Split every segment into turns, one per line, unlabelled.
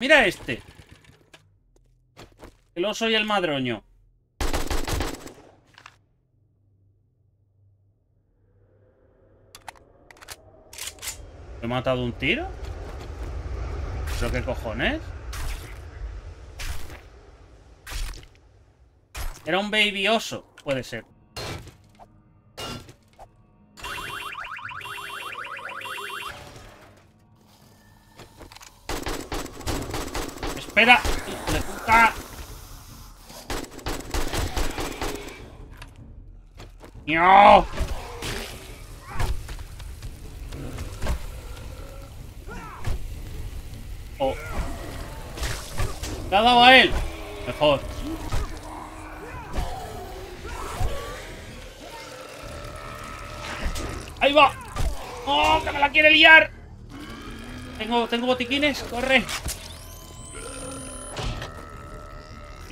Mira este. El oso y el madroño. ¿He matado un tiro? ¿Pero qué cojones? Era un baby oso. Puede ser. Espera. hijo de puta. ¡No! Oh. ¿Le ha dado a él? Mejor. ¡Ahí va! ¡Oh, que me la quiere liar! Tengo, tengo botiquines, corre.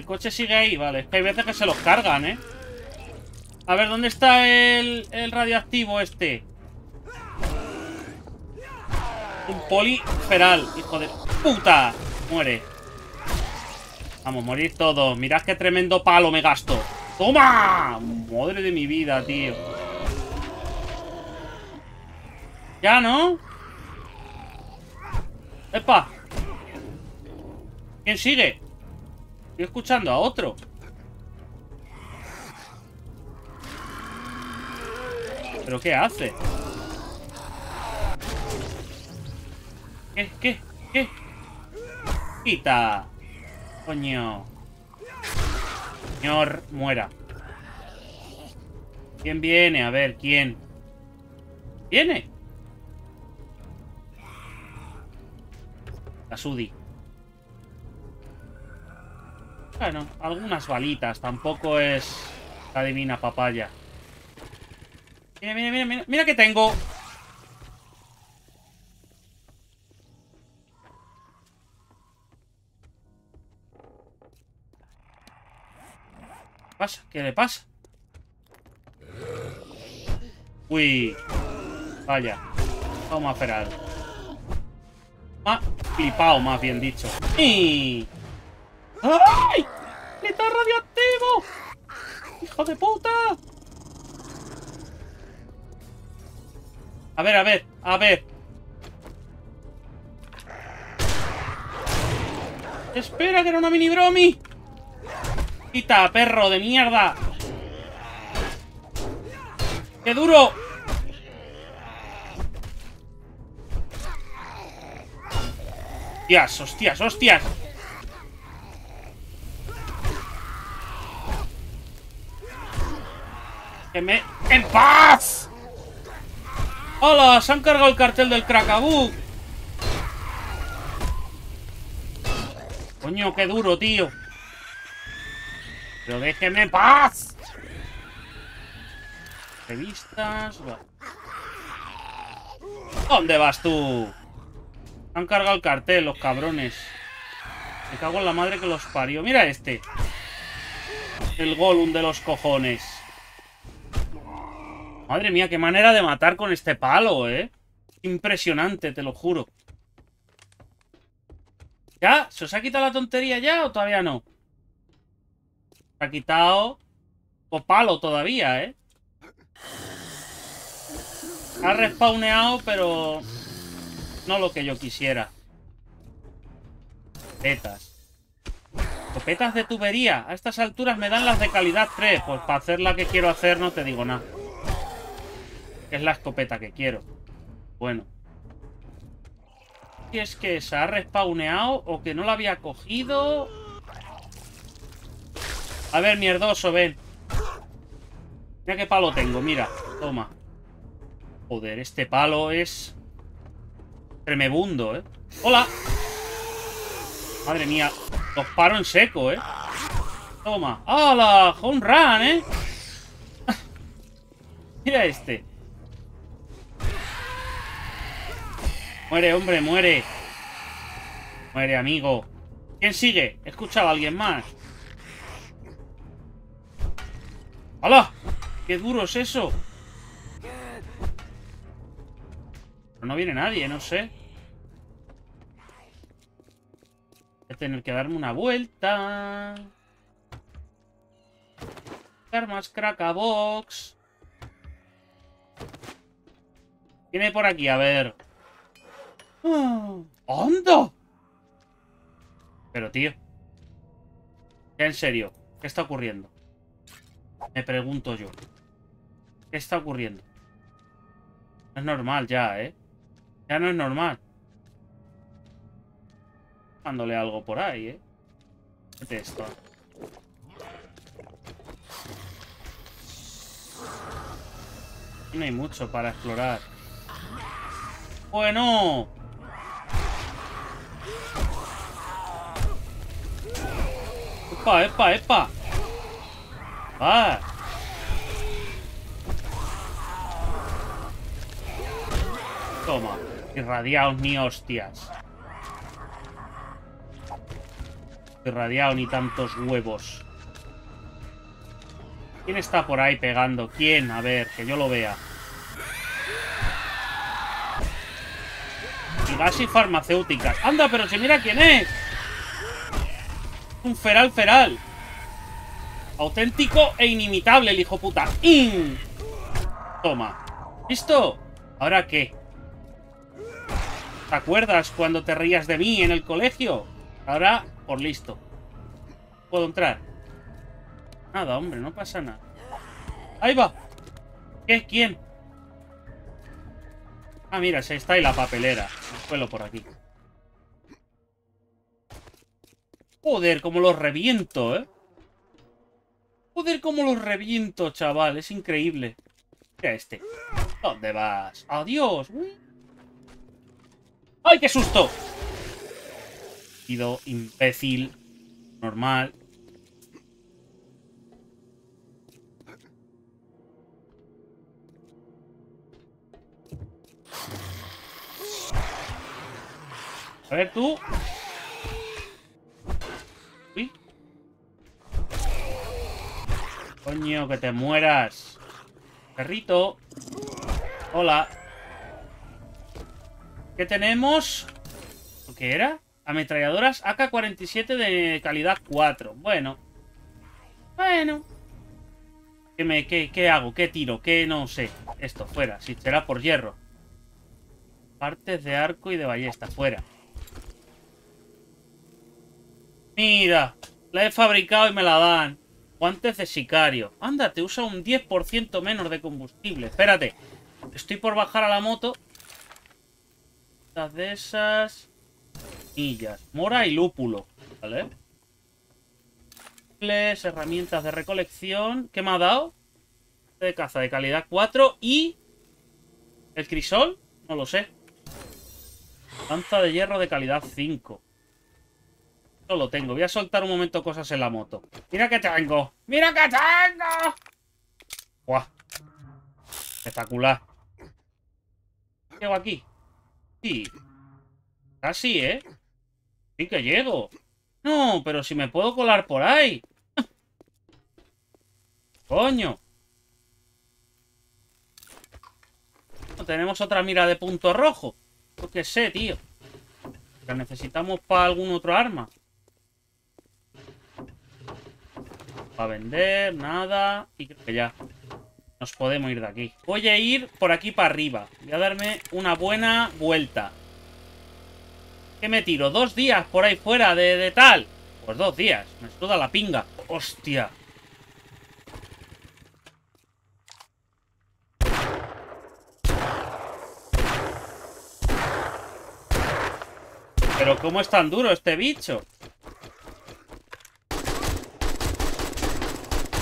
Coche sigue ahí, vale. Es que hay veces que se los cargan, ¿eh? A ver, ¿dónde está el, el radioactivo este? Un poli feral, hijo de puta. Muere. Vamos, morir todos. Mirad qué tremendo palo me gasto. ¡Toma! Madre de mi vida, tío. ¿Ya, no? ¡Epa! ¿Quién sigue? Estoy escuchando a otro. ¿Pero qué hace? ¿Qué? ¿Qué? ¿Qué? ¡Quita! Coño. Señor, muera. ¿Quién viene? A ver, ¿quién? ¿Viene? La Sudi. Bueno, algunas balitas. Tampoco es la divina papaya. Mira, mira, mira, mira. Mira que tengo. ¿Qué pasa? ¿Qué le pasa? Uy. Vaya. Toma, Feral. Ah, flipado, más bien dicho. ¡Y! ¡Ay! ¡Está radioactivo! ¡Hijo de puta! A ver, a ver, a ver. Espera, que era una mini bromi. Quita, perro de mierda. ¡Qué duro! Hostias, hostias, hostias. ¡En paz! ¡Hola! Se han cargado el cartel del Cracabú. Coño, qué duro, tío. Pero déjeme en paz. Revistas. ¿Dónde vas tú? Han cargado el cartel, los cabrones. Me cago en la madre que los parió. Mira este. El Gollum de los cojones. Madre mía, qué manera de matar con este palo, ¿eh? Impresionante, te lo juro. ¿Ya? ¿Se os ha quitado la tontería ya o todavía no? Se ha quitado... O palo todavía, ¿eh? Ha respawneado, pero... No lo que yo quisiera. Petas. Escopetas de tubería. A estas alturas me dan las de calidad 3. Pues para hacer la que quiero hacer no te digo nada. Es la escopeta que quiero. Bueno. Si es que se ha respawneado o que no la había cogido. A ver, mierdoso, ven. Mira qué palo tengo, mira. Toma. Joder, este palo es... Tremebundo, ¿eh? ¡Hola! Madre mía. Los paro en seco, ¿eh? Toma. ¡Hala! Home run, ¿eh? Mira este. Muere, hombre, muere. Muere, amigo. ¿Quién sigue? He escuchado a alguien más. ¡Hala! ¡Qué duro es eso! Pero no viene nadie, no sé. a tener que darme una vuelta. Armas Crackabox. Tiene por aquí, a ver. ¡Anda! Pero, tío. en serio. ¿Qué está ocurriendo? Me pregunto yo. ¿Qué está ocurriendo? No es normal ya, ¿eh? Ya no es normal. Dándole algo por ahí, ¿eh? ¿Qué es esto? No hay mucho para explorar. Bueno. Epa, epa, epa. Ah. Toma. Irradiaos ni hostias. Irradiado ni tantos huevos. ¿Quién está por ahí pegando? ¿Quién? A ver, que yo lo vea. Y farmacéuticas. ¡Anda, pero si mira quién es! Un feral feral. Auténtico e inimitable el hijo puta. ¡In! Toma. ¿Listo? ¿Ahora qué? ¿Te acuerdas cuando te rías de mí en el colegio? Ahora, por listo. ¿Puedo entrar? Nada, hombre, no pasa nada. ¡Ahí va! ¿Qué? ¿Quién? Ah, mira, se está ahí la papelera. Cuelo por aquí. Joder, cómo los reviento, ¿eh? Joder, cómo los reviento, chaval. Es increíble. Mira este. ¿Dónde vas? ¡Adiós! ¡Ay, qué susto! Ido imbécil. Normal. A ver, tú. Coño, que te mueras. Perrito. Hola. ¿Qué tenemos? ¿Qué era? Ametralladoras AK-47 de calidad 4. Bueno. Bueno. ¿Qué, me, qué, ¿Qué hago? ¿Qué tiro? ¿Qué no sé? Esto, fuera. Si será por hierro. Partes de arco y de ballesta, fuera. Mira, la he fabricado y me la dan. Guantes de sicario. Anda, te usa un 10% menos de combustible. Espérate. Estoy por bajar a la moto. Las de esas... Millas. Mora y lúpulo. ¿Vale? Herramientas de recolección. ¿Qué me ha dado? De caza de calidad 4 y... ¿El crisol? No lo sé. Lanza de hierro de calidad 5 lo tengo. Voy a soltar un momento cosas en la moto. ¡Mira que tengo! ¡Mira que tengo! ¡Guau! Espectacular. ¿Llego aquí? Sí. Casi, ¿eh? Sí que llego. No, pero si me puedo colar por ahí. Coño. No tenemos otra mira de punto rojo. Yo qué sé, tío. La necesitamos para algún otro arma. Para vender, nada. Y creo que ya. Nos podemos ir de aquí. Voy a ir por aquí para arriba. Voy a darme una buena vuelta. ¿Qué me tiro? ¿Dos días por ahí fuera de, de tal? Pues dos días. Me suda la pinga. ¡Hostia! Pero ¿cómo es tan duro este bicho?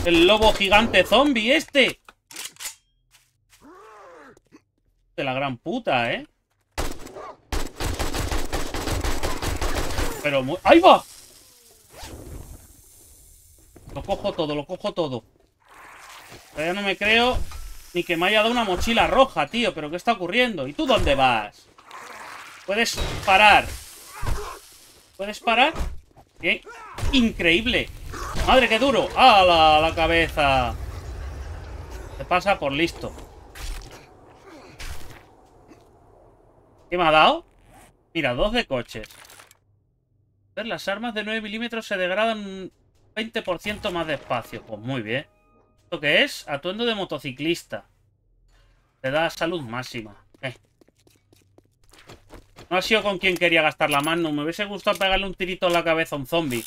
El lobo gigante zombie este. De la gran puta, ¿eh? Pero muy... ¡Ahí va! Lo cojo todo, lo cojo todo. ya no me creo ni que me haya dado una mochila roja, tío. ¿Pero qué está ocurriendo? ¿Y tú dónde vas? ¿Puedes parar? ¿Puedes parar? Bien. Increíble. ¡Madre, qué duro! ¡Ah, la, cabeza! Se pasa por listo. ¿Qué me ha dado? Mira, dos de coches. Ver, las armas de 9 milímetros se degradan un 20% más despacio. Pues muy bien. ¿Esto qué es? Atuendo de motociclista. Te da salud máxima. Eh. No ha sido con quien quería gastar la mano. Me hubiese gustado pegarle un tirito en la cabeza a un zombie.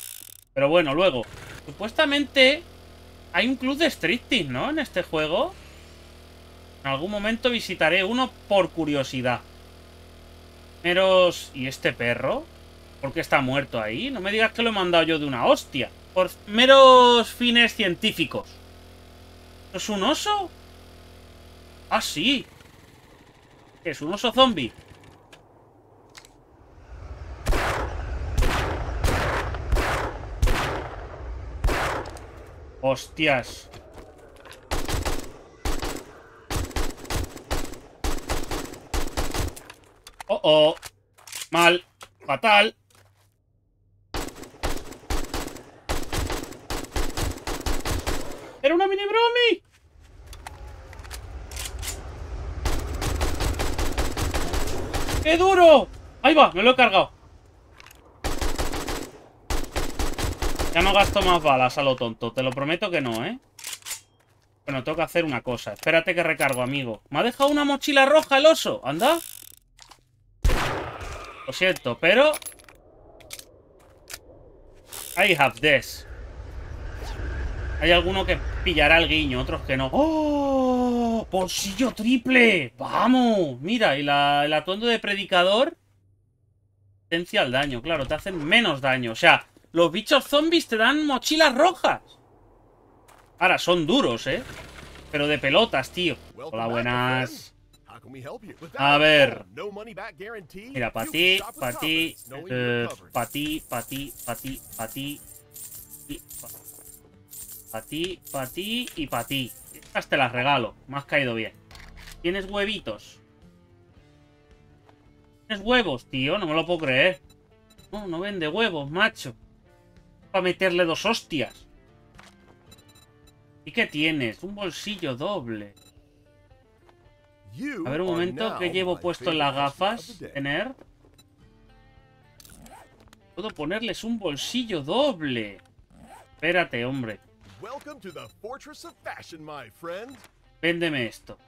Pero bueno, luego. Supuestamente hay un club de striptease, ¿no? En este juego. En algún momento visitaré uno por curiosidad. Meros... ¿Y este perro? ¿Por qué está muerto ahí? No me digas que lo he mandado yo de una hostia. Por meros fines científicos. ¿Es un oso? Ah, sí. ¿Es un oso zombie? Hostias. Oh, oh. Mal. Fatal. ¡Era una mini bromi! ¡Qué duro! ¡Ahí va! Me lo he cargado. Ya no gasto más balas a lo tonto. Te lo prometo que no, ¿eh? Bueno, tengo que hacer una cosa. Espérate que recargo, amigo. ¿Me ha dejado una mochila roja el oso? ¿Anda? Lo siento, pero... I have this. Hay alguno que pillará el guiño, otros que no. ¡Oh! ¡Bolsillo triple! ¡Vamos! Mira, y la, el atuendo de predicador... Potencial daño, claro, te hacen menos daño. O sea, los bichos zombies te dan mochilas rojas. Ahora, son duros, ¿eh? Pero de pelotas, tío. Hola, buenas. A ver. Mira, para ti, para ti, para ti, para ti, para ti, para ti. Para ti, para ti y para ti. Estas te las regalo. Me has caído bien. ¿Tienes huevitos? ¿Tienes huevos, tío? No me lo puedo creer. No, no vende huevos, macho. Para meterle dos hostias. ¿Y qué tienes? Un bolsillo doble. A ver un momento, ¿qué llevo puesto en las gafas? Tener. Puedo ponerles un bolsillo doble. Espérate, hombre. Véndeme esto.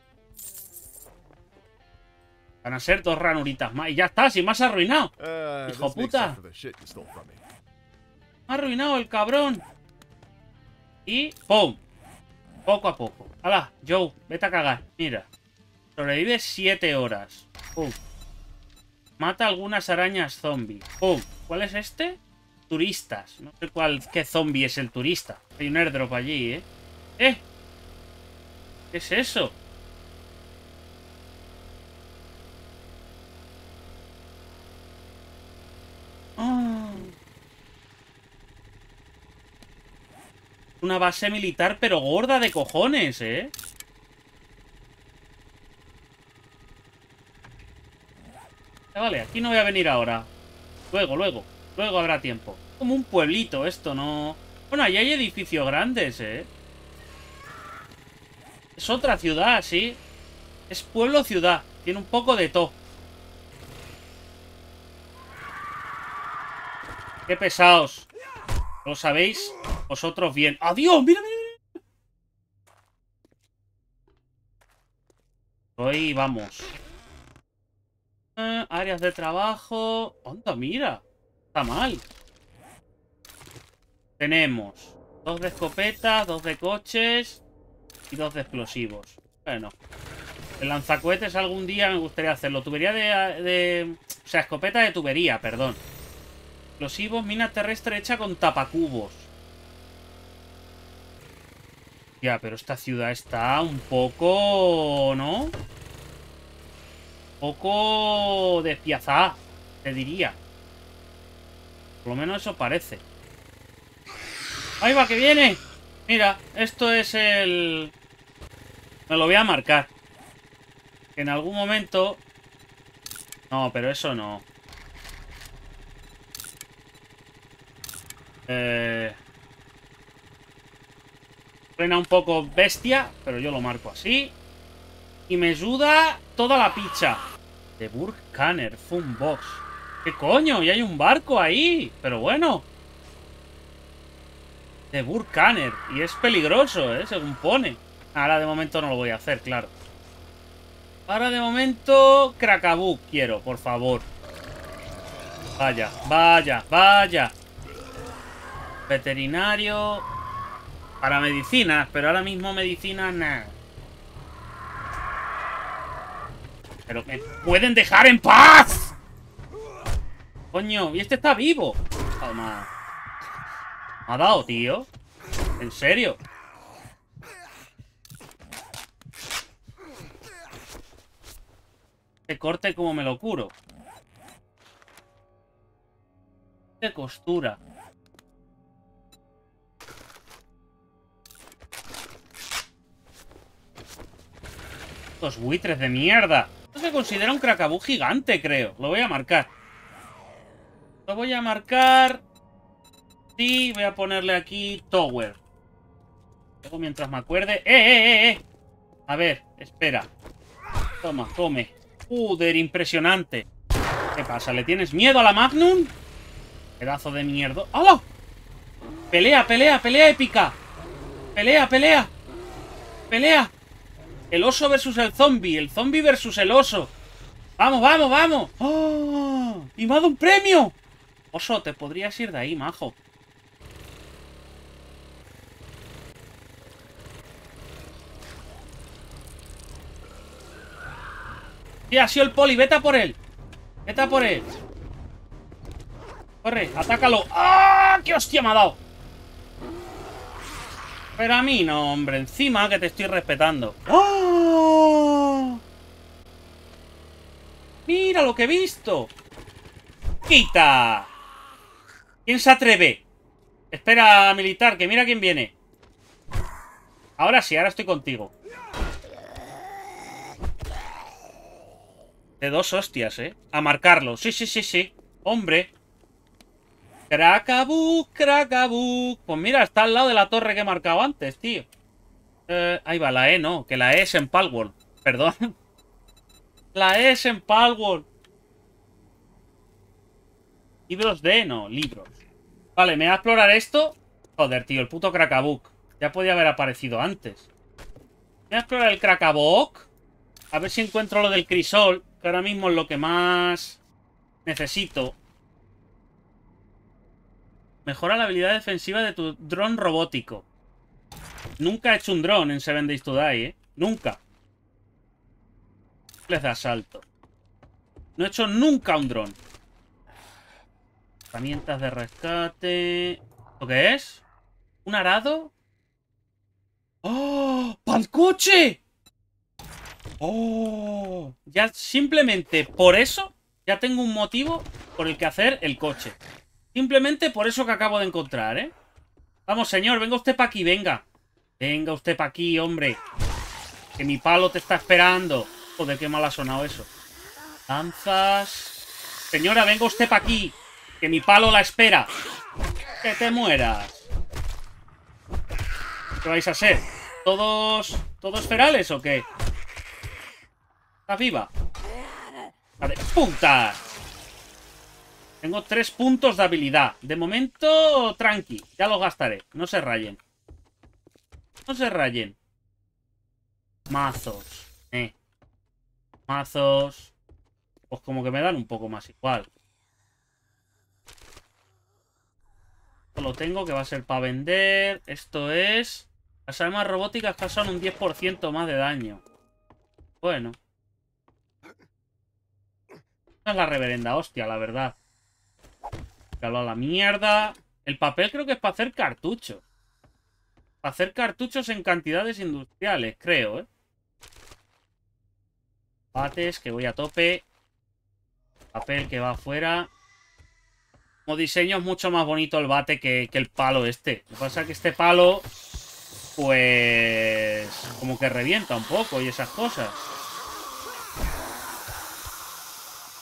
Van a ser dos ranuritas más. Y ya está, si me has arruinado. Uh, Hijo puta. Arruinado el cabrón. Y ¡pum! Poco a poco. ¡Hala! Joe, vete a cagar. Mira. Sobrevive 7 horas. ¡Pum! Mata algunas arañas zombies. ¡Pum! ¿Cuál es este? Turistas. No sé cuál, qué zombie es el turista. Hay un airdrop allí, ¿eh? ¡Eh! ¿Qué es eso? Ah. Una base militar, pero gorda de cojones, ¿eh? Vale, aquí no voy a venir ahora. Luego, luego. Luego habrá tiempo. Como un pueblito esto, ¿no? Bueno, ahí hay edificios grandes, ¿eh? Es otra ciudad, sí. Es pueblo-ciudad. Tiene un poco de todo. Qué pesados. Lo sabéis vosotros bien. ¡Adiós! ¡Mira, mira, mira! Hoy vamos. Eh, áreas de trabajo. ¡Anda, mira! Está mal. Tenemos dos de escopetas, dos de coches y dos de explosivos. Bueno. El lanzacohetes algún día me gustaría hacerlo. Tubería de, de... O sea, escopeta de tubería, perdón. Explosivos, mina terrestre hecha con tapacubos. Ya, pero esta ciudad está un poco... ¿No? poco despiazada, te diría. Por lo menos eso parece. ¡Ahí va, que viene! Mira, esto es el... Me lo voy a marcar. Que en algún momento... No, pero eso no. Eh... Suena un poco bestia, pero yo lo marco así. Y me ayuda toda la picha. De Burgkanner, Funbox. ¿Qué coño? Y hay un barco ahí. Pero bueno. De Burkaner. Y es peligroso, ¿eh? Según pone. Ahora de momento no lo voy a hacer, claro. Ahora de momento... Krakabuk quiero, por favor. Vaya, vaya, vaya. Veterinario. Para medicinas, pero ahora mismo medicinas, nada. Pero me pueden dejar en paz. Coño, y este está vivo. Toma. ¿Me ha dado, tío? ¿En serio? Este corte como me lo curo. De costura. Estos buitres de mierda. Esto se considera un cracabú gigante, creo. Lo voy a marcar. Lo voy a marcar. Sí, voy a ponerle aquí Tower. Luego mientras me acuerde... ¡Eh, eh, eh, eh! A ver, espera. Toma, come. ¡Joder, impresionante! ¿Qué pasa? ¿Le tienes miedo a la Magnum? Pedazo de mierda. ¡Hala! Pelea, pelea, pelea épica. Pelea, pelea. Pelea. El oso versus el zombie. El zombie versus el oso. ¡Vamos, vamos, vamos! ¡Oh! ¡Y me ha dado un premio! Oso, te podrías ir de ahí, majo. Sí, ha sido el poli. Vete por él. Vete por él. Corre, atácalo. ¡Ah! ¡Qué hostia me ha dado! Pero a mí no, hombre. Encima que te estoy respetando. ¡Oh! ¡Mira lo que he visto! ¡Quita! ¿Quién se atreve? Espera, militar, que mira quién viene. Ahora sí, ahora estoy contigo. De dos hostias, ¿eh? A marcarlo. Sí, sí, sí, sí. Hombre. Cracabú, cracabú. Pues mira, está al lado de la torre que he marcado antes, tío. Eh, ahí va, la E no, que la E es en Palworld. Perdón. La E es en Palworld. Libros de... no, libros. Vale, me voy a explorar esto. Joder, tío, el puto Krakabuk. Ya podía haber aparecido antes. Voy a explorar el Krakabuk. A ver si encuentro lo del crisol. Que ahora mismo es lo que más necesito. Mejora la habilidad defensiva de tu dron robótico. Nunca he hecho un dron en Seven Days to Die, ¿eh? Nunca. Les da asalto. No he hecho nunca un dron. Herramientas de rescate... ¿Lo qué es? ¿Un arado? ¡Oh! ¡Pal coche! ¡Oh! Ya simplemente por eso ya tengo un motivo por el que hacer el coche. Simplemente por eso que acabo de encontrar, ¿eh? Vamos, señor, venga usted para aquí, venga. Venga usted para aquí, hombre. Que mi palo te está esperando. Joder, qué mal ha sonado eso. Lanzas. Señora, venga usted para aquí. Que mi palo la espera. Que te mueras. ¿Qué vais a hacer? ¿Todos... ¿Todos ferales o qué? ¿Estás viva? Vale, ¡punta! Tengo tres puntos de habilidad. De momento, tranqui. Ya los gastaré. No se rayen. No se rayen. Mazos. Eh. Mazos. Pues como que me dan un poco más igual. Esto lo tengo, que va a ser para vender. Esto es... Las armas robóticas causan un 10% más de daño. Bueno. Esta es la reverenda hostia, la verdad. A la mierda. El papel creo que es para hacer cartuchos. Para hacer cartuchos en cantidades industriales, creo, ¿eh? Bates, que voy a tope. Papel que va afuera. Como diseño es mucho más bonito el bate que, que el palo este. Lo que pasa es que este palo, pues... Como que revienta un poco y esas cosas.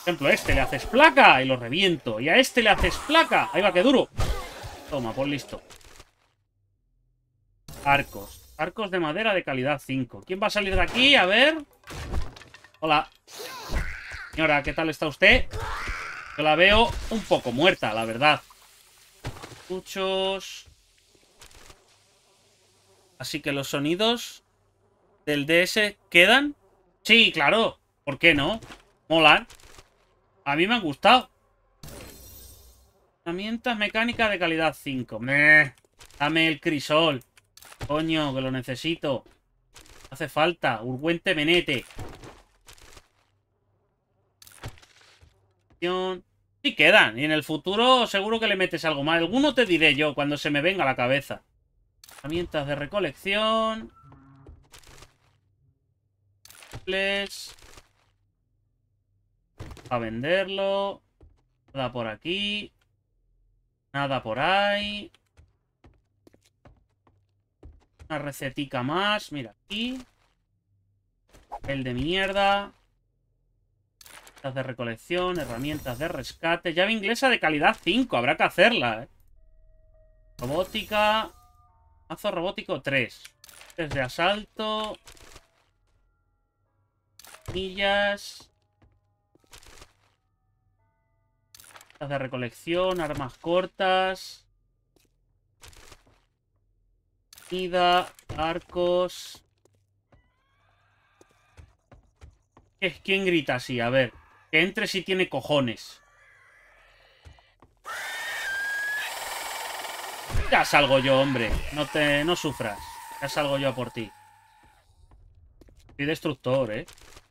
Ejemplo, a este le haces placa y lo reviento. Y a este le haces placa. Ahí va, que duro. Toma, pues listo. Arcos. Arcos de madera de calidad 5. ¿Quién va a salir de aquí? A ver. Hola. Señora, ¿qué tal está usted? Yo la veo un poco muerta, la verdad. Muchos. Así que los sonidos del DS quedan. Sí, claro. ¿Por qué no? Molan. A mí me han gustado. Herramientas mecánicas de calidad 5. Dame el crisol. Coño, que lo necesito. Hace falta. Urgüente menete. Sí quedan. Y en el futuro seguro que le metes algo más. Alguno te diré yo cuando se me venga la cabeza. Herramientas de recolección. A venderlo. Nada por aquí. Nada por ahí. Una recetica más. Mira aquí. El de mierda. Herramientas de recolección, herramientas de rescate. Llave inglesa de calidad 5. Habrá que hacerla, ¿eh? Robótica. Mazo robótico 3. Desde asalto. Millas. De recolección, armas cortas. Ida, arcos. ¿Quién grita así? A ver. Que entre si tiene cojones. Ya salgo yo, hombre. No te... no sufras. Ya salgo yo por ti. Soy destructor, ¿eh?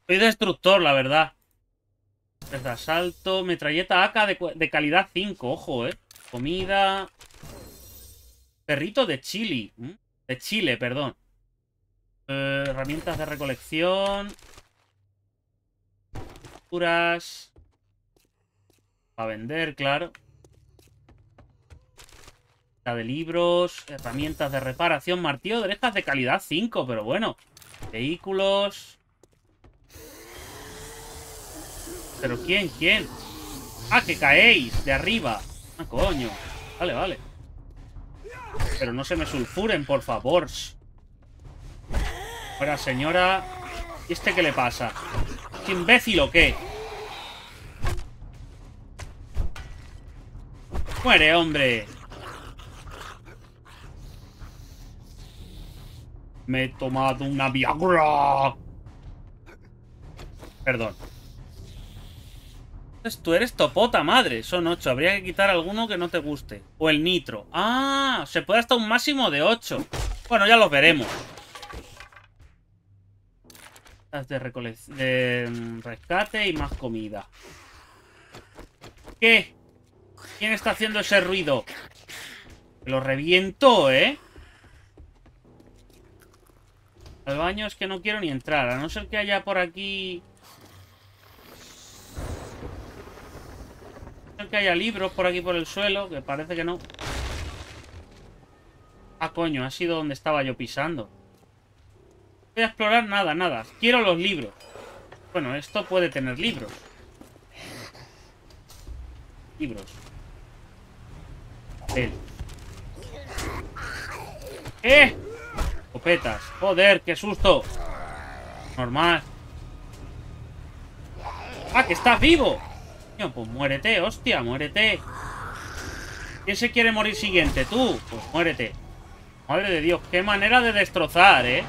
Soy destructor, la verdad. Desde asalto. Metralleta AK de, calidad 5. Ojo, ¿eh? Comida. Perrito de chili. De Chile, perdón. Eh, herramientas de recolección. Curas. Para vender, claro. La de libros. Herramientas de reparación. Martillo de orejas de calidad 5. Pero bueno. Vehículos. ¿Pero quién? ¿Quién? ¡Ah, que caéis! De arriba. Ah, coño. Vale, vale. Pero no se me sulfuren, por favor. Ahora, señora. ¿Y este qué le pasa? ¿Qué imbécil o qué? ¡Muere, hombre! Me he tomado una Viagra. Perdón. Tú eres topota, madre. Son 8. Habría que quitar alguno que no te guste. O el nitro. Ah, se puede hasta un máximo de 8. Bueno, ya los veremos. De mm, rescate y más comida. ¿Qué? ¿Quién está haciendo ese ruido? Lo reviento, ¿eh? Al baño es que no quiero ni entrar. A no ser que haya por aquí... que haya libros por aquí por el suelo, que parece que no. Ah, coño, ha sido donde estaba yo pisando. Voy a explorar nada, nada. Quiero los libros. Bueno, esto puede tener libros. Libros. Él. ¡Eh! Copetas. Joder, qué susto. Normal. ¡Ah, que está vivo! Pues muérete, hostia, muérete. ¿Quién se quiere morir siguiente? ¿Tú? Pues muérete. Madre de Dios, qué manera de destrozar, ¿eh?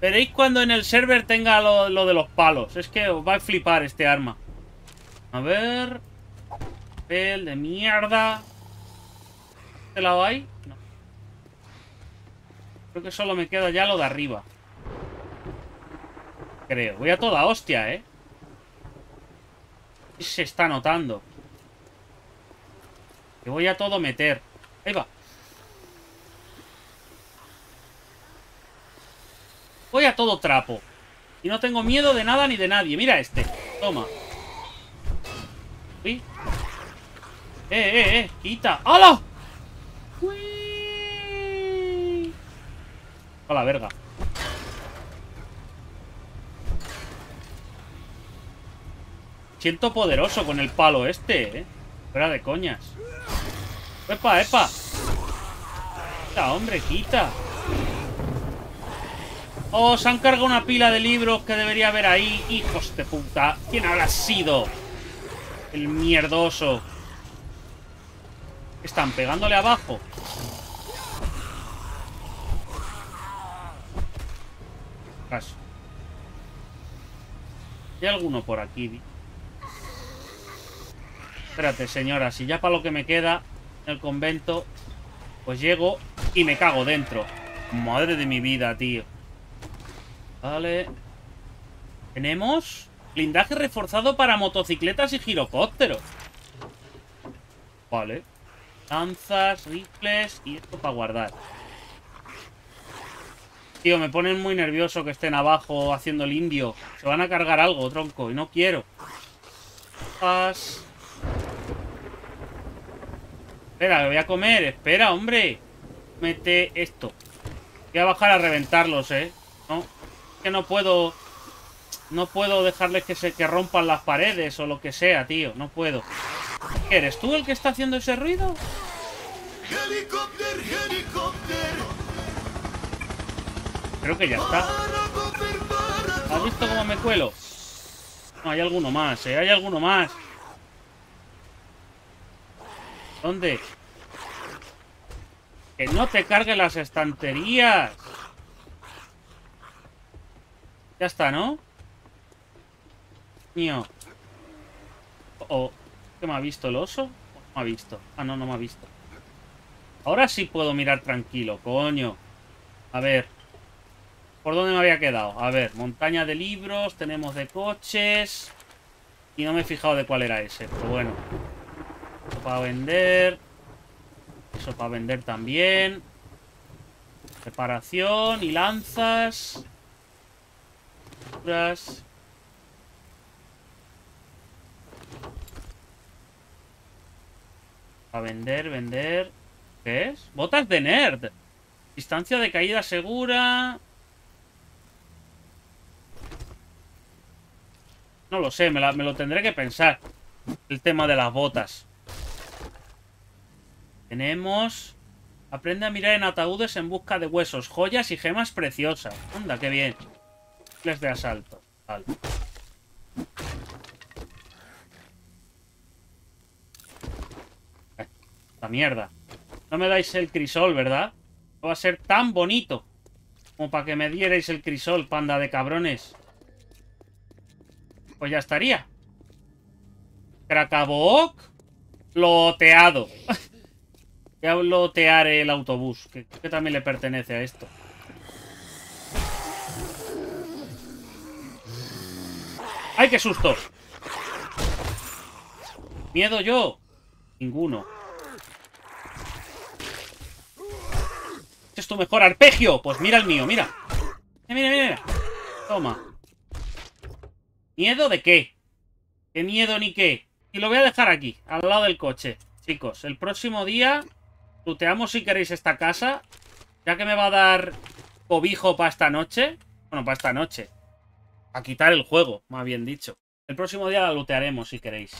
Veréis cuando en el server tenga lo, de los palos. Es que os va a flipar este arma. A ver... Papel de mierda. ¿Este lado hay? No. Creo que solo me queda ya lo de arriba. Creo. Voy a toda hostia, ¿eh? Se está notando. Que voy a todo meter. Ahí va. Voy a todo trapo. Y no tengo miedo de nada ni de nadie. Mira este. Toma. ¿Sí? Eh, eh, eh. Quita. ¡Hala! ¡Hola, verga! Siento poderoso con el palo este, ¿eh? Fuera de coñas. ¡Epa, epa! Quita, hombre, quita. Oh, se han cargado una pila de libros que debería haber ahí. Hijos de puta. ¿Quién habrá sido? El mierdoso. Están pegándole abajo. Caso. Hay alguno por aquí. Espérate, señora. Si ya para lo que me queda en el convento, pues llego y me cago dentro. Madre de mi vida, tío. Vale. Tenemos blindaje reforzado para motocicletas y girocópteros. Vale. Lanzas, rifles y esto para guardar. Tío, me ponen muy nervioso que estén abajo haciendo el indio. Se van a cargar algo, tronco, y no quiero. Espera, voy a comer. Espera, hombre. Mete esto. Voy a bajar a reventarlos, ¿eh? No, que no puedo... No puedo dejarles que se que rompan las paredes o lo que sea, tío. No puedo. ¿Eres tú el que está haciendo ese ruido? Creo que ya está. ¿Has visto cómo me cuelo? No, hay alguno más, ¿eh? Hay alguno más. ¿Dónde? Que no te cargue las estanterías. Ya está, ¿no? Mío. ¿O qué me ha visto el oso? ¿O no me ha visto? Ah, no, no me ha visto. Ahora sí puedo mirar tranquilo, coño. A ver. ¿Por dónde me había quedado? A ver, montaña de libros, tenemos de coches. Y no me he fijado de cuál era ese, pero bueno. Para vender. Eso para vender también. Reparación y lanzas. Para vender, vender. ¿Qué es? Botas de nerd. Distancia de caída segura. No lo sé, me lo tendré que pensar. El tema de las botas. Tenemos... Aprende a mirar en ataúdes en busca de huesos, joyas y gemas preciosas. Anda, qué bien. Les de asalto. Vale. La mierda. No me dais el crisol, ¿verdad? No va a ser tan bonito como para que me dierais el crisol, panda de cabrones. Pues ya estaría. Krakabok loteado. Lotear el autobús, que, también le pertenece a esto. ¡Ay, qué susto! ¿Miedo yo? Ninguno. ¿Es tu mejor arpegio? Pues mira el mío, mira. Mira, mira, mira. Toma. ¿Miedo de qué? ¿Qué miedo ni qué? Y lo voy a dejar aquí, al lado del coche. Chicos, el próximo día Luteamos si queréis esta casa. Ya que me va a dar cobijo para esta noche. Bueno, para esta noche. A quitar el juego, más bien dicho. El próximo día la lootearemos si queréis.